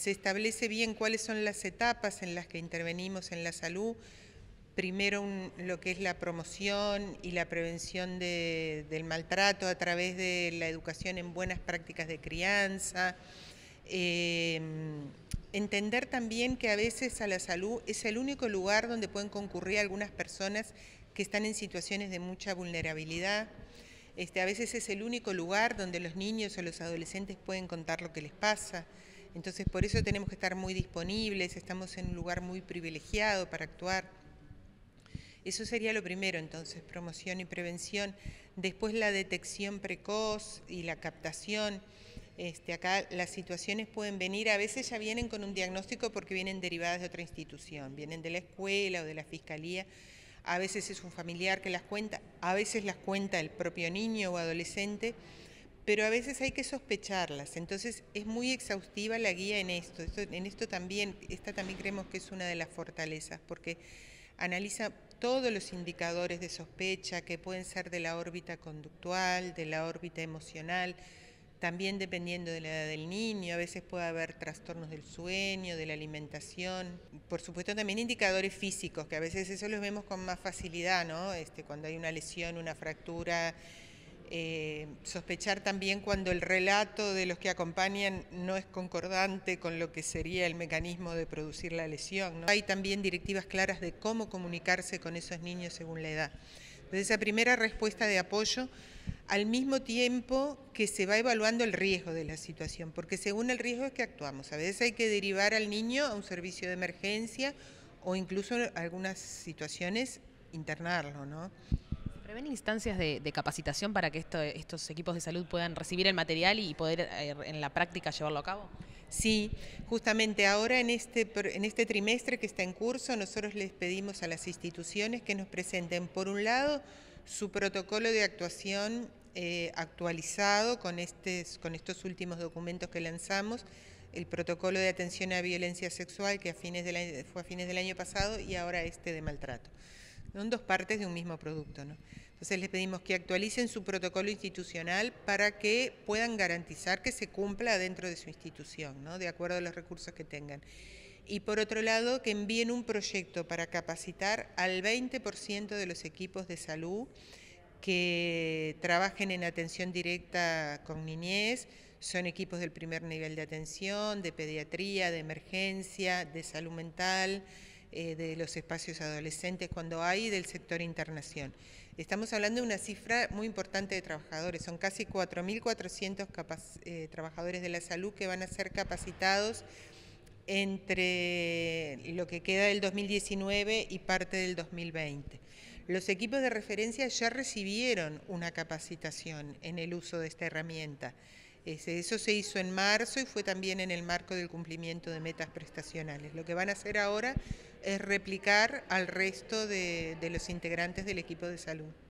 se establece bien cuáles son las etapas en las que intervenimos en la salud. Primero lo que es la promoción y la prevención del maltrato a través de la educación en buenas prácticas de crianza. Em, entender también que a veces a la salud es el único lugar donde pueden concurrir algunas personas que están en situaciones de mucha vulnerabilidad. Este, a veces es el único lugar donde los niños o los adolescentes pueden contar lo que les pasa. Entonces por eso tenemos que estar muy disponibles, estamos en un lugar muy privilegiado para actuar. Eso sería lo primero entonces, promoción y prevención. Después la detección precoz y la captación. Este, acá las situaciones pueden venir, a veces ya vienen con un diagnóstico porque vienen derivadas de otra institución, vienen de la escuela o de la fiscalía, a veces es un familiar que las cuenta, a veces las cuenta el propio niño o adolescente pero a veces hay que sospecharlas. Entonces es muy exhaustiva la guía en esto. en esto también, esta también creemos que es una de las fortalezas, porque analiza todos los indicadores de sospecha que pueden ser de la órbita conductual, de la órbita emocional, también dependiendo de la edad del niño, a veces puede haber trastornos del sueño, de la alimentación, por supuesto también indicadores físicos, que a veces eso los vemos con más facilidad, ¿no? Este, cuando hay una lesión, una fractura, eh, sospechar también cuando el relato de los que acompañan no es concordante con lo que sería el mecanismo de producir la lesión. Hay también directivas claras de cómo comunicarse con esos niños según la edad. Entonces, esa primera respuesta de apoyo, al mismo tiempo que se va evaluando el riesgo de la situación, porque según el riesgo es que actuamos. A veces hay que derivar al niño a un servicio de emergencia o incluso en algunas situaciones internarlo, ¿no? ¿Prevén instancias de, capacitación para que estos equipos de salud puedan recibir el material y poder eh, en la práctica llevarlo a cabo? Sí, justamente ahora en este, en este trimestre que está en curso, nosotros les pedimos a las instituciones que nos presenten, por un lado, su protocolo de actuación eh, actualizado con, estos últimos documentos que lanzamos, el protocolo de atención a violencia sexual que a fines fue a fines del año pasado y ahora este de maltrato. Son dos partes de un mismo producto. ¿no? Entonces les pedimos que actualicen su protocolo institucional para que puedan garantizar que se cumpla dentro de su institución, ¿no? de acuerdo a los recursos que tengan. Y por otro lado, que envíen un proyecto para capacitar al 20% de los equipos de salud que trabajen en atención directa con niñez, son equipos del primer nivel de atención, de pediatría, de emergencia, de salud mental, eh, de los espacios adolescentes cuando hay del sector internación. Estamos hablando de una cifra muy importante de trabajadores, son casi 4.400 eh, trabajadores de la salud que van a ser capacitados entre lo que queda del 2019 y parte del 2020. Los equipos de referencia ya recibieron una capacitación en el uso de esta herramienta. Eso se hizo en marzo y fue también en el marco del cumplimiento de metas prestacionales. Lo que van a hacer ahora es replicar al resto de, de los integrantes del equipo de salud.